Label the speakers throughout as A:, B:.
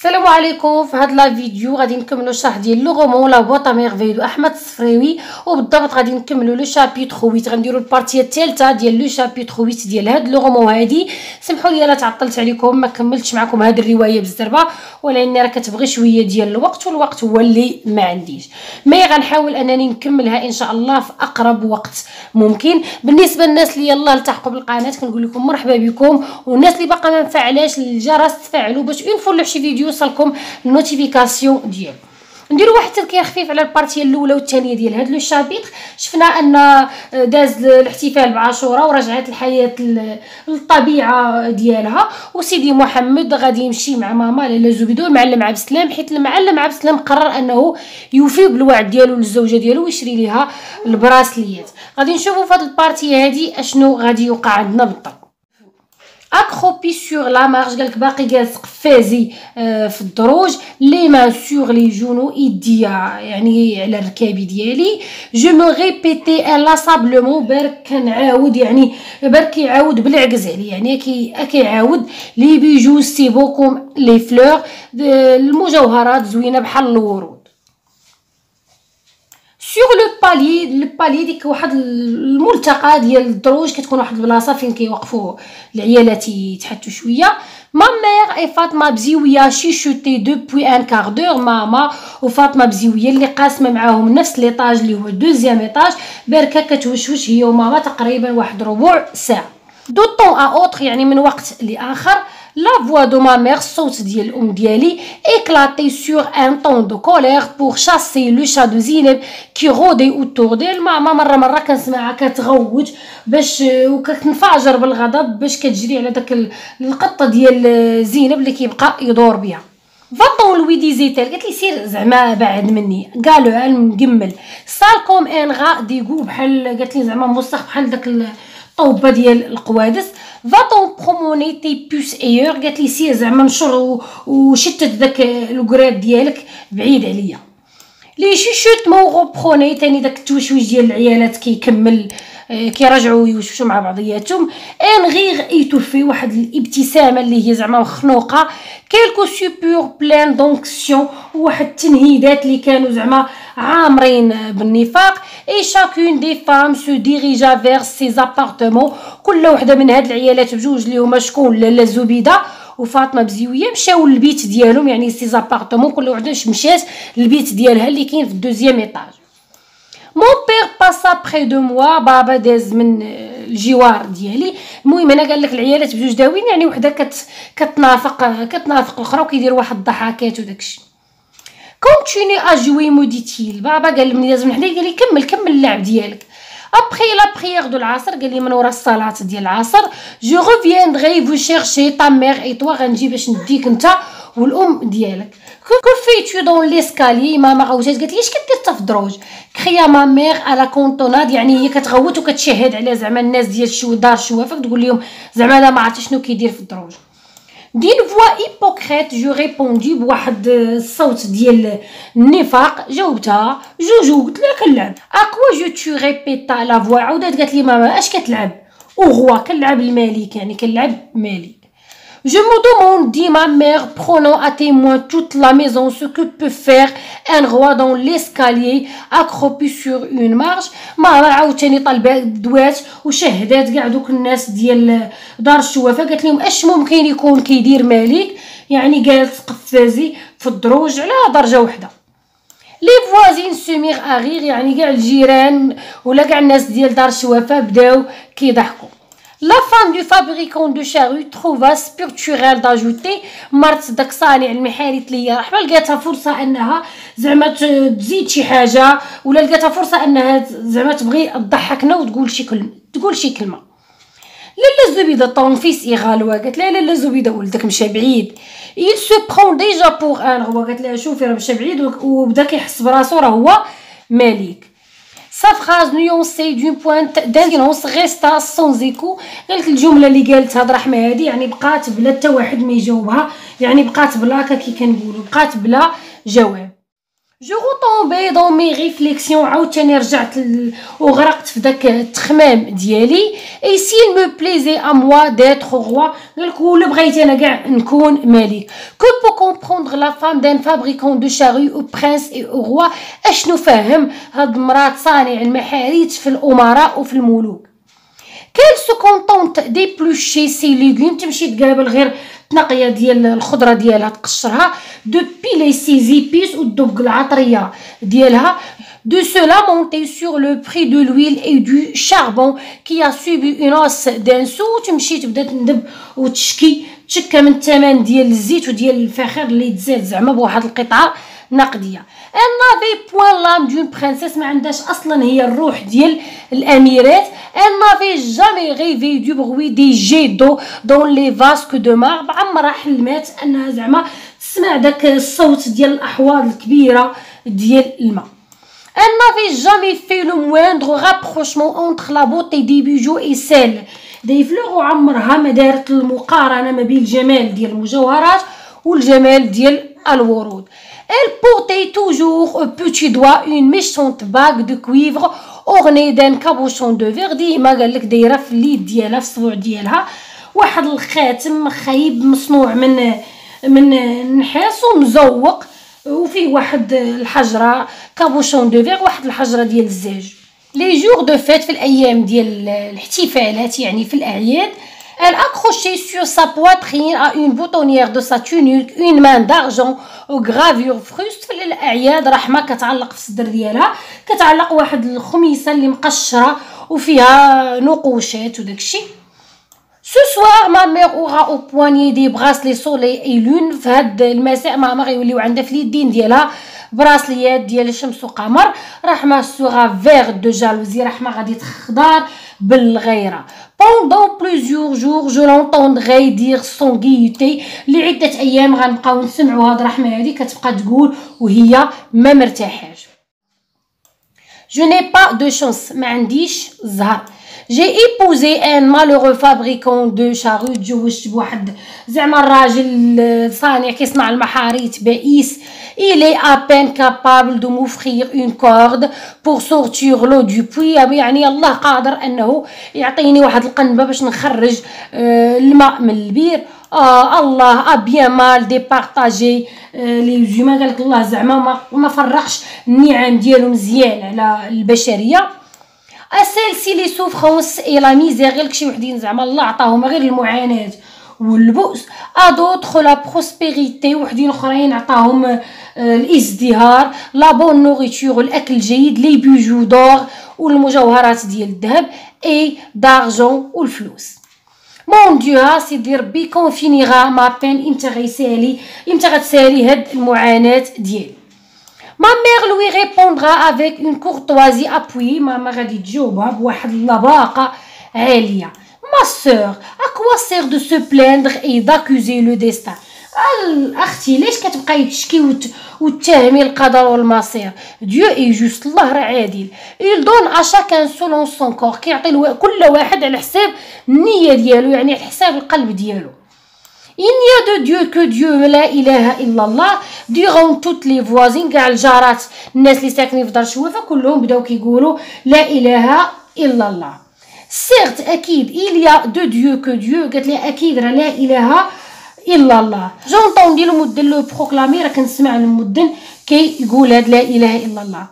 A: السلام عليكم. في هاد la vidéo غادي نكملوا الشرح ديال le roman La Boîte à Merveilles de أحمد الصفريوي وبالضبط غادي نكملوا le chapitre 8 غنديروا ال partie الثالثه ديال le chapitre 8 ديال هاد le roman هادي. سمحوا لي الا تعطلت عليكم ما كملتش معكم هاد الرواية بالزربه ولاني راه كتبغي شوية ديال الوقت والوقت هو اللي ما عنديش. mais غنحاول أنني نكملها إن شاء الله في أقرب وقت ممكن. بالنسبة للناس اللي يلاه التحقوا بالقناة كنقول لكم مرحبا بكم. والناس اللي باقا ما مفعلاش الجرس تفعلوا باش une fois vidéo يوصلكم ال notification ديالو. نديرو واحد التذكير خفيف على ال partie الأولى والثانيه ديال هاد le chapitre. شفنا أن داز الاحتفال بعاشوراء ورجعت الحياة للطبيعه ديالها. وسيدي محمد غادي يمشي مع ماما لاله زبيدة والمعلم عبد السلام حيت المعلم عبد السلام قرر أنه يوفي بالوعد ديالو للزوجة ديالو ويشري ليها البراسليات. غادي نشوفوا في هاد ال partie هادي أشنو غادي يوقع عندنا بالضبط. Accroupi sur la marche قالك باقي جالس قفازي في الدروج les mains sur les genoux يديا يعني على الركابي ديالي je me répétais inlassablement برك كنعاود يعني برك كيعاود بالعكز عليا يعني كي كيعاود لي bijoux si beaux comme les fleurs المجوهرات زوينه بحال الورود sur le palier le palier ديك واحد الملتقى ديال الدروج كتكون واحد البلاصة فين كيوقفوا العيالات يتحتوا شوية. ma mère et فاطمه بزيويه chuchotaient depuis un quart d'heure ماما وفاطمه بزيويه اللي قاسمه معاهم نفس l'étage اللي هو deuxième étage بركة كتوشوش هي وماما تقريبا واحد ربع ساعة. de temps à autre يعني من وقت لآخر. La voix de ma mère, الصوت ديال الام ديالي éclatait sur un ton de colère pour chasser le chat de زينب qui rôdait autour d'elle. ماما مره مره كنسمعها كتغوت باش وكتنفجر بالغضب باش كتجري على داك القطه ديال زينب اللي كيبقى يدور بها va-t'en lui disait-elle قالت لي سير زعما بعد مني. galeux مكمل sale comme un rat d'égout بحال قالت لي زعما موسخ بحال داك الطوبه ديال القوادس va-t'en promener tes puces ailleurs قالت لي سير زعما نشر وشتت داك الكراد ديالك بعيد عليا. les chuchotements reprenaient تاني داك التوشويش ديال العيالات كيكمل كيرجعوا يوشوشوا مع بعضياتهم. un rire étouffé واحد الابتسامة اللي هي زعما مخنوقه quelques soupirs pleins d'onction. واحد التنهيدات اللي كانوا زعما عامرين بالنفاق. et chacune des femmes se dirigea vers ses appartements كل وحدة من هاد العيالات بجوج اللي هما شكون؟ لاله زبيدة وفاطمة بزيوية. مشاو للبيت ديالهم يعني ses appartements كل وحدة مشات للبيت ديالها اللي كاين في ال deuxième étage. mon père passa près de moi بابا داز من الجوار ديالي المهم أنا قال لك العيالات بجوج داوين يعني وحده كت كتنافق كتنافق الاخرى وكيدير واحد الضحكات وداكشي continue à jouer me dit-il بابا قال لي لازم حدا قال لي كمل كمل اللعب ديالك après la prière de العصر قال لي من ورا الصلاه ديال العصر je reviendrai vous chercher ta mère et toi غنجي باش نديك انت والام ديالك que fais-tu dans l'escalier ماما غوتات قالت لي اش كدير انت في الدروج cria ma mère à la cantonade يعني هي كتغوت وكتشهد على زعما الناس ديال شو دار شوافك تقول لهم زعما لا ما عرفتش شنو كيدير في الدروج. d'une voix hypocrite je répondis بواحد الصوت ديال النفاق جاوبتها je joue قلت لها كنلعب. à quoi joues-tu répéta la voix عاودت قالت لي ماما أش كتلعب؟ وغوا كنلعب الملك يعني كنلعب ملك Je me demande, dit ma mère, prenant à témoin toute la maison, ce que peut faire un roi dans l'escalier, accroupi sur une marche. ماما عاوتاني طلبات دوات وشهدات كاع دوك الناس ديال دار الشوافه قالت لهم اش ممكن يكون كيدير ملك يعني جالس قفازي في الدروج على درجه وحده les voisines se mirent à rire يعني كاع الجيران ولا كاع الناس ديال دار الشوافه بداو كيضحكوا la femme du fabricant de charrues trouva spirituel d'ajouter مرت داك صانع المحارث ليا رحمه لقاتها فرصه انها زعما تزيد شي حاجة ولا لقاتها فرصه انها زعما تبغي تضحكنا وتقول شي كلمه تقول شي كلمه لاله زبيده ton fils ira loin قالت لها لاله زبيده ولدك مشى بعيد il se prend déjà pour un هو قالت لها شوفي راه مشى بعيد وبدا كيحس براسو راه هو ملك Sa phrase nuancée d'une pointe d'intelligence resta sans écho. قالت الجمله اللي قالتها هاد رحمه هادي يعني بقات بلا حتى واحد ما يجاوبها يعني بقات بلا كي كنقولوا بقات بلا جواب je retombai dans mes réflexions عاوتاني رجعت وغرقت في داك التخمام ديالي et s'il me plaisait à moi d'être roi قالك ولا بغيت أنا كاع نكون ملك que peut comprendre la femme d'un fabricant de charrues aux princes et aux rois اشنو فاهم هاد المرات صانع المحاريت في الامراء وفي الملوك qu'elle se d'éplucher ses légumes تمشي تقابل غير تنقية ديال الخضرة ديالها تقشرها. de piler ses épices ودق العطريه ديالها de se lamenter sur le prix de l'huile et du charbon qui a subi une hausse تمشي تبدا تندب وتشكي تشكى من الثمن ديال الزيت وديال الفاخر اللي تزاد زعما بواحد القطعة. نقدية. elle n'a point l'âme d'une princesse ما عندهاش أصلا هي الروح ديال الأميرات. elle n'a jamais rêvé du bruit des jets d'eau dans les vasques de marbre عمرها حلمات أنها زعما تسمع داك الصوت ديال الاحواض الكبيرة ديال الماء. Elle n'avait fait le moindre rapprochement entre la beauté des et celle des fleurs. وعمرها ما دارت المقارنة ما بين الجمال ديال المجوهرات والجمال. Elle portait toujours au petit doigt une méchante bague de cuivre ornée d'un cabochon de verre ديما قالك دايره في اليد ديالها في ديالها واحد الخاتم خايب مصنوع من من النحاس ومزوق وفيه واحد الحجره cabochon de verre واحد الحجره ديال الزاج les jours de fête في الأيام ديال الاحتفالات يعني في الاعياد Elle accrochait sur sa poitrine à une boutonnière de sa tunique une main d'argent gravures frustes في الاعياد رحمه كتعلق في الصدر ديالها كتعلق واحد الخميسه اللي مقشره وفيها نقوشات وداكشي Ce soir, ma mère aura au poignet des bracelets soleil et lune في هاد المساء ماما غايوليو عندها في اليدين ديالها براسليات ديال الشمس وقمر رحمه sera verte de jalousie رحمه غادي تخضر بالغيره plusieurs jours, je l'entendrai dire sans gaieté لعدة أيام غنبقاو نسمعوا هاد الرحمة هادي كتبقى تقول وهي ما مرتاحاش. Je n'ai pas de chance. ما عنديش زهر. J'ai épousé un malheureux fabricant de charrues تزوجت بواحد زعما الراجل صانع كيصنع المحاريت بائس il est à peine capable de m'offrir une corde l'eau du puits. يعني الله قادر أنه يعطيني واحد القنبة باش نخرج الماء من البير. آه الله bien mal départagé les humains قالك الله زعما ما, ما فرقش. النعم ديالو مزيان على البشرية. à ceux-ci les souffrances et la misère غير شي وحدين زعما الله عطاهم غير المعاناة والبؤس. à d'autres la prospérité وحدين أخرين عطاهم الإزدهار la bonne nourriture الأكل الجيد les bijoux d'or والمجوهرات ديال الذهب et d'argent والفلوس. mon Dieu سيدي ربي quand finira ma peine إمتى غيسالي إمتى غتسالي هاد المعاناة ديالي. ma mère lui répondra avec une courtoisie appuyée ماما غادي تجاوبها بواحد اللباقه عاليه ma sœur à quoi sert de se plaindre et d'accuser le destin أختي ليش كتبقاي تشكي وت... وتتهمي القدر والمصير Dieu est juste الله راه عادل il donne à chacun selon son cœur كيعطي ألو... كل واحد على حساب النيه ديالو يعني على حساب القلب ديالو Il n'y a de Dieu que Dieu لا إله إلا الله diront toutes les voisines كاع الجارات الناس اللي ساكنين في دار شوافة كلهم بداو كيقولوا لا إله إلا الله certes أكيد il n'y a de Dieu que Dieu قالت لي أكيد راه لا إله الا الله j'entendais المدن le proclamer راه كنسمع المدن كيقول هاد لا اله الا الله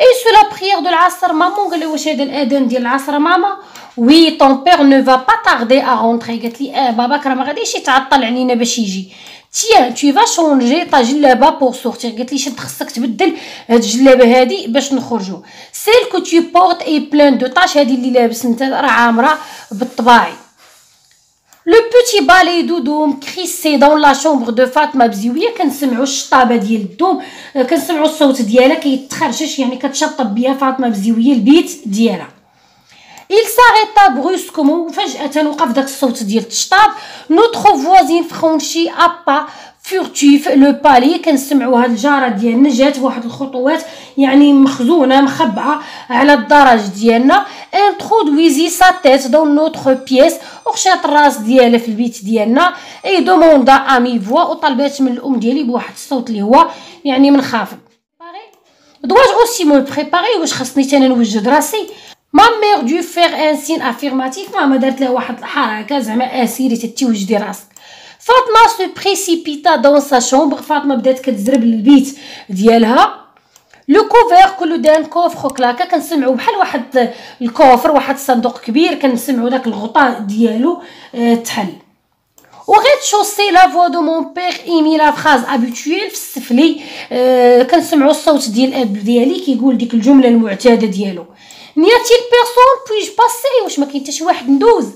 A: est-ce la prière de العصر maman قال لي واش هذا الاذان ديال العصر ماما oui ton père ne va pas tarder à rentrer قالت لي آه باباك راه ما غاديش يتعطل علينا باش يجي tiens tu vas changer ta جلابه pour sortir قالت لي شد خصك تبدل هاد الجلابه هادي باش نخرجوا celle que tu portes est pleine de taches هادي اللي لابس انت راه عامره بالطباعي le petit balai de doum crissait dans la chambre de فاطمه بزيويه كنسمعوا الشطابه ديال الدوم كنسمعوا الصوت ديالها كيتخرشش يعني كتشطب بها فاطمه بزيويه البيت ديالها Il s'arrêta brusquement فجأة وقف داك الصوت ديال التشطاب notre voisine franchit à pas furtifs le palier كنسمعوا هاد الجاره ديالنا جات بواحد الخطوات يعني مخزونه مخبعه على الدرج ديالنا introduisit sa tête dans notre pièce وخشات الراس ديالها في البيت ديالنا et demanda à mi-voix وطلبات من الام ديالي بواحد الصوت اللي هو يعني منخفض dois aussi me préparer واش خصني أنا نوجد راسي ma mère dut faire un signe affirmatif ماما دارت لها واحد الحركه زعما اسيري تتوجدي راسك فاطمه se précipita dans sa chambre فاطمه بدات كتزرب للبيت ديالها le couvercle d'un coffre claqua كنسمعوا بحال واحد ال coffre واحد الصندوق كبير كنسمعوا داك الغطاء ديالو آه تحل au rez-de-chaussée la voix de mon père émit la phrase habituelle في السفلي كنسمعوا الصوت ديال الاب ديالي كيقول ديك الجمله المعتاده ديالو n'y a-t-il personne puis-je passer واش ما كاين حتى شي واحد ندوز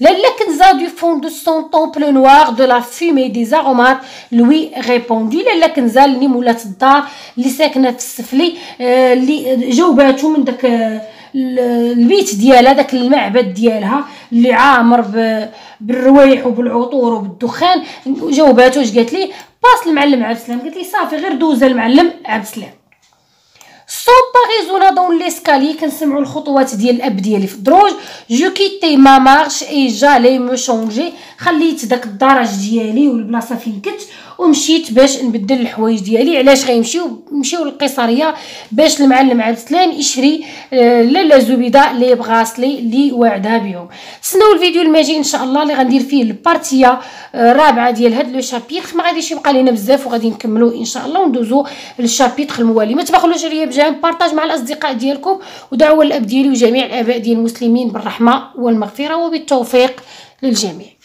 A: لالا كنزا du fond de son temple noir de la fumée des aromates lui répondit لالا كنزا اللي مولات الدار اللي ساكنه في السفلي اللي جاوباتو من داك البيت ديالها داك المعبد ديالها اللي عامر بالروايح وبالعطور وبالدخان جاوباتو اش قالت لي passe المعلم عبد السلام قالت لي صافي غير دوز المعلم عبد السلام son pas résonna dans l'escalier كنسمعوا الخطوات ديال الاب ديالي في الدروج je quittai ma marche et j'allai me changer خليت داك الدرج ديالي والبلاصه فين كنت ومشيت باش نبدل الحوايج ديالي. علاش غيمشيو؟ نمشيو للقيصريه باش المعلم عبد السلام يشري آه لاله زبيدة les bracelets اللي واعدها بهم. تسناو الفيديو الماجي إن شاء الله اللي غندير فيه ال partie الرابعة آه ديال هاد le chapitre. ما غاديش يبقى لينا بزاف وغادي نكملو إن شاء الله وندوزو لل chapitre الموالي. ما تبخلوش عليا ب j'aime partage مع الأصدقاء ديالكم ودعوة للاب ديالي وجميع الآباء ديال المسلمين بالرحمة والمغفرة وبالتوفيق للجميع.